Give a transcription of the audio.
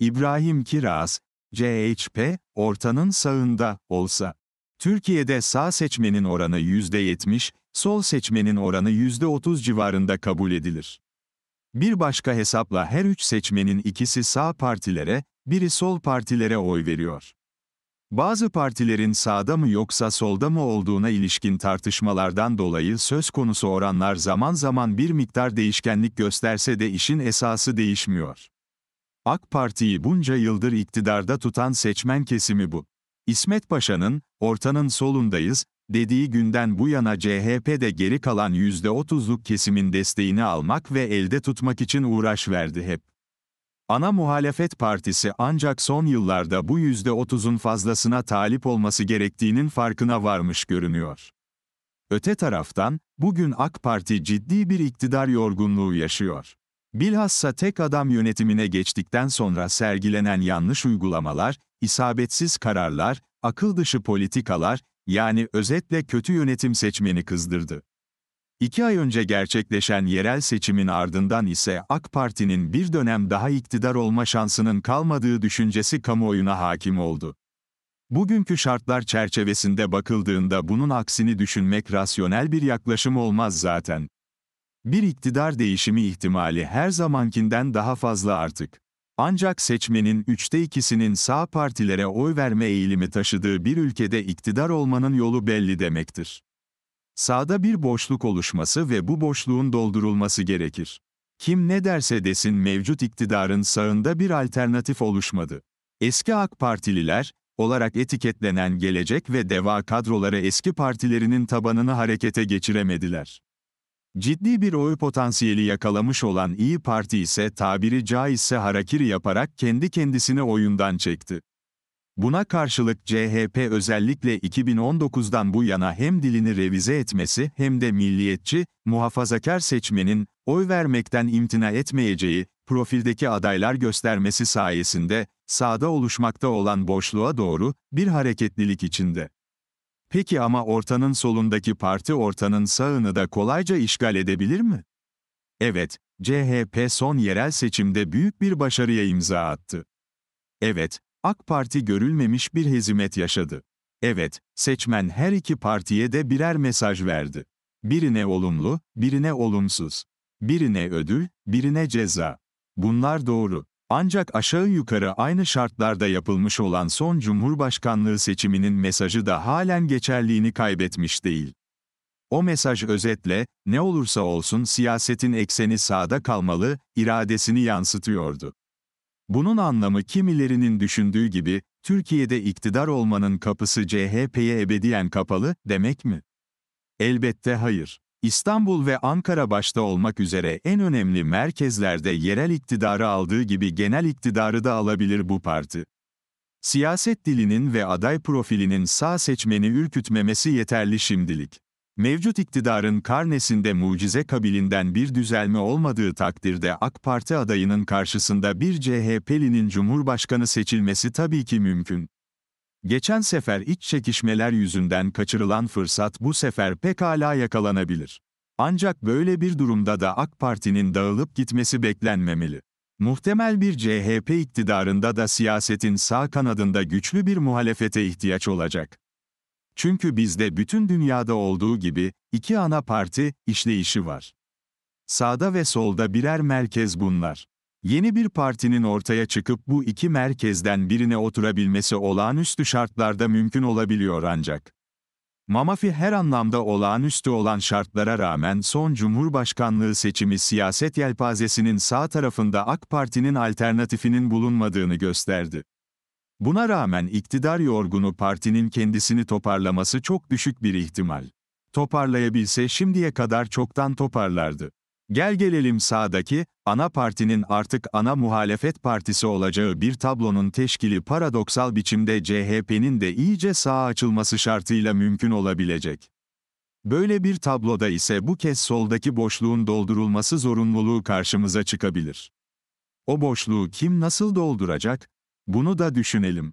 İbrahim Kiraz, CHP, ortanın sağında olsa. Türkiye'de sağ seçmenin oranı %70, sol seçmenin oranı %30 civarında kabul edilir. Bir başka hesapla her üç seçmenin ikisi sağ partilere, biri sol partilere oy veriyor. Bazı partilerin sağda mı yoksa solda mı olduğuna ilişkin tartışmalardan dolayı söz konusu oranlar zaman zaman bir miktar değişkenlik gösterse de işin esası değişmiyor. AK Parti'yi bunca yıldır iktidarda tutan seçmen kesimi bu. İsmet Paşa'nın, ortanın solundayız, dediği günden bu yana CHP'de geri kalan %30'luk kesimin desteğini almak ve elde tutmak için uğraş verdi hep. Ana muhalefet partisi ancak son yıllarda bu %30'un fazlasına talip olması gerektiğinin farkına varmış görünüyor. Öte taraftan, bugün AK Parti ciddi bir iktidar yorgunluğu yaşıyor. Bilhassa tek adam yönetimine geçtikten sonra sergilenen yanlış uygulamalar, isabetsiz kararlar, akıl dışı politikalar, yani özetle kötü yönetim seçmeni kızdırdı. İki ay önce gerçekleşen yerel seçimin ardından ise AK Parti'nin bir dönem daha iktidar olma şansının kalmadığı düşüncesi kamuoyuna hakim oldu. Bugünkü şartlar çerçevesinde bakıldığında bunun aksini düşünmek rasyonel bir yaklaşım olmaz zaten. Bir iktidar değişimi ihtimali her zamankinden daha fazla artık. Ancak seçmenin üçte ikisinin sağ partilere oy verme eğilimi taşıdığı bir ülkede iktidar olmanın yolu belli demektir. Sağda bir boşluk oluşması ve bu boşluğun doldurulması gerekir. Kim ne derse desin mevcut iktidarın sağında bir alternatif oluşmadı. Eski AK Partililer, olarak etiketlenen Gelecek ve Deva kadroları eski partilerinin tabanını harekete geçiremediler. Ciddi bir oy potansiyeli yakalamış olan İyi Parti ise tabiri caizse harakiri yaparak kendi kendisini oyundan çekti. Buna karşılık CHP özellikle 2019'dan bu yana hem dilini revize etmesi hem de milliyetçi, muhafazakar seçmenin oy vermekten imtina etmeyeceği profildeki adaylar göstermesi sayesinde sağda oluşmakta olan boşluğa doğru bir hareketlilik içinde. Peki ama ortanın solundaki parti ortanın sağını da kolayca işgal edebilir mi? Evet, CHP son yerel seçimde büyük bir başarıya imza attı. Evet, AK Parti görülmemiş bir hezimet yaşadı. Evet, seçmen her iki partiye de birer mesaj verdi. Birine olumlu, birine olumsuz. Birine ödül, birine ceza. Bunlar doğru. Ancak aşağı yukarı aynı şartlarda yapılmış olan son Cumhurbaşkanlığı seçiminin mesajı da halen geçerliğini kaybetmiş değil. O mesaj özetle, ne olursa olsun siyasetin ekseni sağda kalmalı, iradesini yansıtıyordu. Bunun anlamı kimilerinin düşündüğü gibi, Türkiye'de iktidar olmanın kapısı CHP'ye ebediyen kapalı, demek mi? Elbette hayır. İstanbul ve Ankara başta olmak üzere en önemli merkezlerde yerel iktidarı aldığı gibi genel iktidarı da alabilir bu parti. Siyaset dilinin ve aday profilinin sağ seçmeni ürkütmemesi yeterli şimdilik. Mevcut iktidarın karnesinde mucize kabilinden bir düzelme olmadığı takdirde AK Parti adayının karşısında bir CHP'linin Cumhurbaşkanı seçilmesi tabii ki mümkün. Geçen sefer iç çekişmeler yüzünden kaçırılan fırsat bu sefer pekala yakalanabilir. Ancak böyle bir durumda da AK Parti'nin dağılıp gitmesi beklenmemeli. Muhtemel bir CHP iktidarında da siyasetin sağ kanadında güçlü bir muhalefete ihtiyaç olacak. Çünkü bizde bütün dünyada olduğu gibi, iki ana parti, işleyişi var. Sağda ve solda birer merkez bunlar. Yeni bir partinin ortaya çıkıp bu iki merkezden birine oturabilmesi olağanüstü şartlarda mümkün olabiliyor ancak. Mamafi her anlamda olağanüstü olan şartlara rağmen son Cumhurbaşkanlığı seçimi siyaset yelpazesinin sağ tarafında AK Parti'nin alternatifinin bulunmadığını gösterdi. Buna rağmen iktidar yorgunu partinin kendisini toparlaması çok düşük bir ihtimal. Toparlayabilse şimdiye kadar çoktan toparlardı. Gel gelelim sağdaki, ana partinin artık ana muhalefet partisi olacağı bir tablonun teşkili paradoksal biçimde CHP'nin de iyice sağa açılması şartıyla mümkün olabilecek. Böyle bir tabloda ise bu kez soldaki boşluğun doldurulması zorunluluğu karşımıza çıkabilir. O boşluğu kim nasıl dolduracak? Bunu da düşünelim.